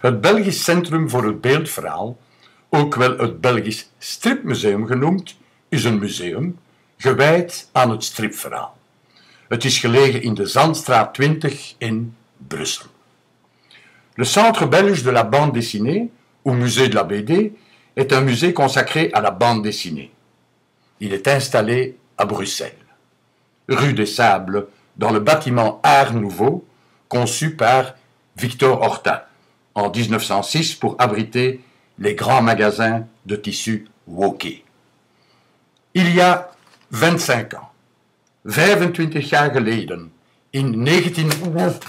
Het Belgisch Centrum voor het Beeldverhaal, ook wel het Belgisch Stripmuseum genoemd, is een museum gewijd aan het stripverhaal. Het is gelegen in de Zandstraat 20 in Brussel. Le Centre belge de la bande dessinée, ou Musée de la BD, est un musée consacré à la bande dessinée. Il est installé à Bruxelles, rue des Sables, dans le bâtiment Art Nouveau, conçu par Victor Horta en 1906 pour abriter les grands magasins de tissus Woki. Il y a 25 ans, 25 jaar geleden, in 1989,